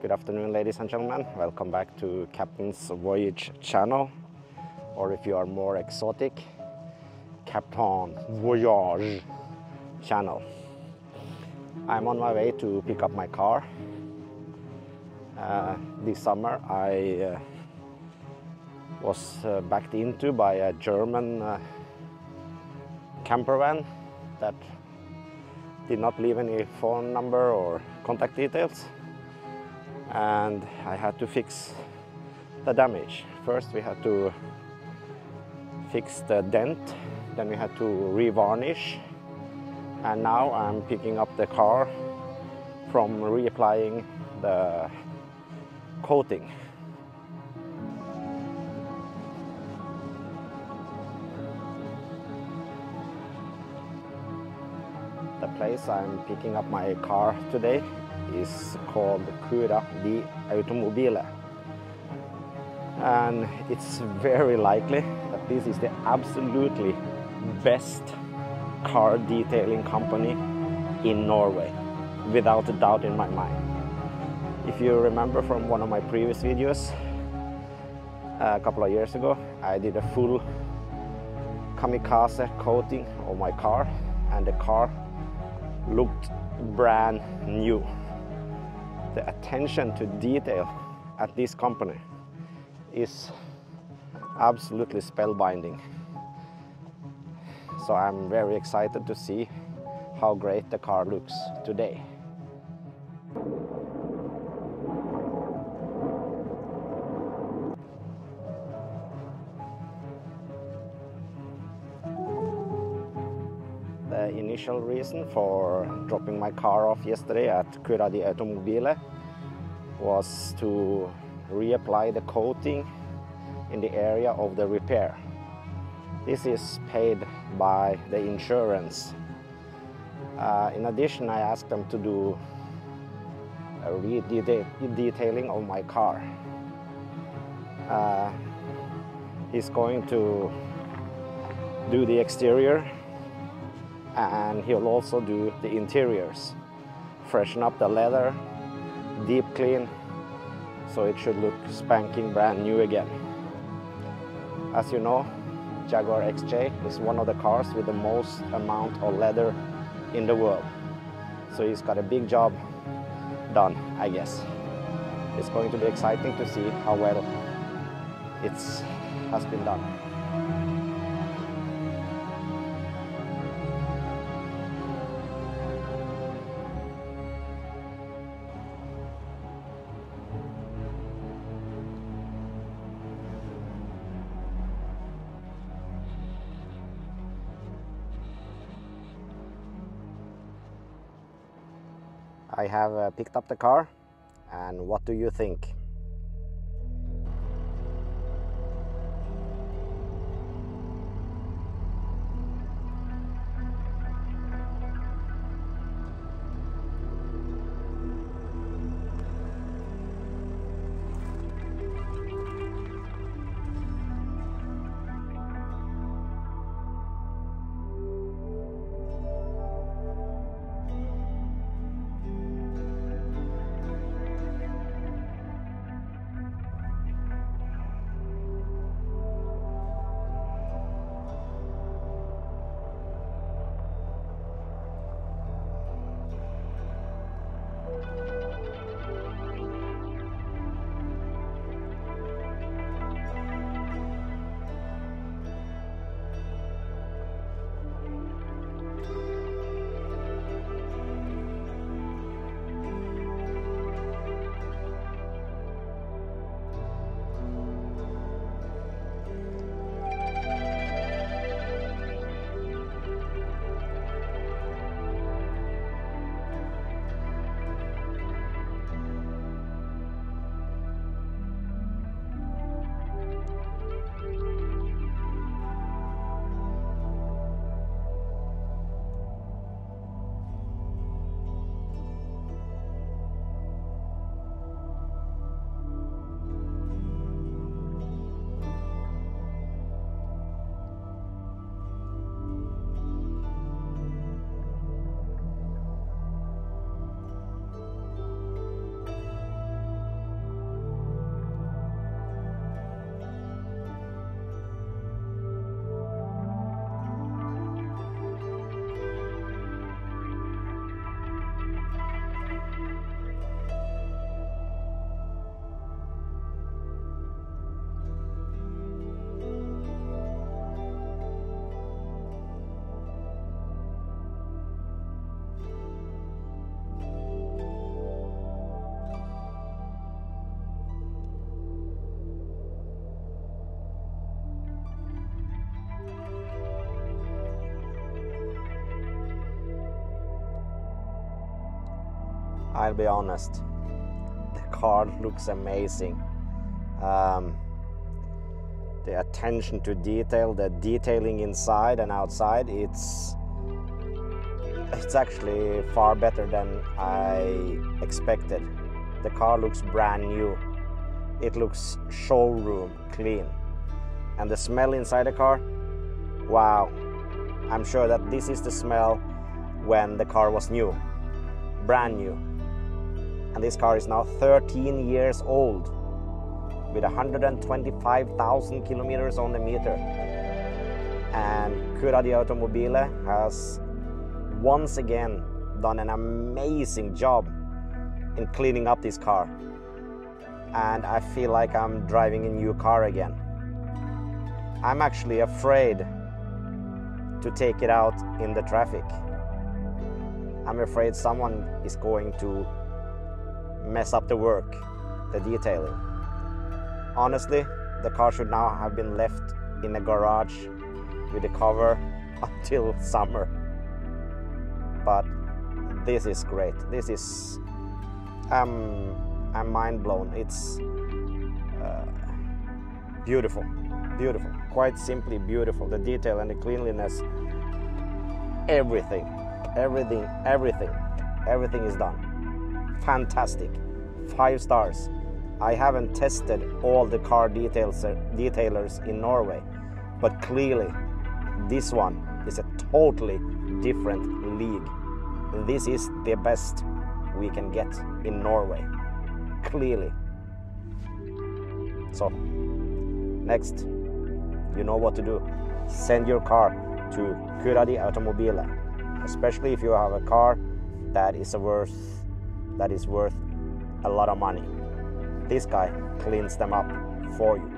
Good afternoon, ladies and gentlemen. Welcome back to Captain's Voyage channel, or if you are more exotic, Captain Voyage channel. I'm on my way to pick up my car. Uh, this summer I uh, was uh, backed into by a German uh, camper van that did not leave any phone number or contact details and I had to fix the damage. First we had to fix the dent, then we had to revarnish and now I'm picking up the car from reapplying the coating. The place I'm picking up my car today is called Cura di Automobile. And it's very likely that this is the absolutely best car detailing company in Norway, without a doubt in my mind. If you remember from one of my previous videos, a couple of years ago, I did a full kamikaze coating of my car, and the car looked brand new the attention to detail at this company is absolutely spellbinding. So I'm very excited to see how great the car looks today. The initial reason for dropping my car off yesterday at Cura di Automobile was to reapply the coating in the area of the repair. This is paid by the insurance. Uh, in addition, I asked them to do a re-detailing of my car. Uh, he's going to do the exterior and he'll also do the interiors. Freshen up the leather, deep clean, so it should look spanking brand new again. As you know, Jaguar XJ is one of the cars with the most amount of leather in the world. So he's got a big job done, I guess. It's going to be exciting to see how well it has been done. I have uh, picked up the car and what do you think? I'll be honest, the car looks amazing. Um, the attention to detail, the detailing inside and outside, it's it's actually far better than I expected. The car looks brand new. It looks showroom clean. And the smell inside the car, wow. I'm sure that this is the smell when the car was new, brand new. And this car is now 13 years old with 125,000 kilometers on the meter. And Cura di Automobile has once again done an amazing job in cleaning up this car. And I feel like I'm driving a new car again. I'm actually afraid to take it out in the traffic. I'm afraid someone is going to mess up the work, the detailing. Honestly, the car should now have been left in a garage with a cover until summer. But this is great. This is um, I'm mind blown. It's uh, beautiful, beautiful, quite simply beautiful. The detail and the cleanliness, everything, everything, everything, everything is done. Fantastic, five stars. I haven't tested all the car details, uh, detailers in Norway, but clearly this one is a totally different league. This is the best we can get in Norway. Clearly. So, next, you know what to do. Send your car to Cura di Automobile, especially if you have a car that is a worth that is worth a lot of money. This guy cleans them up for you.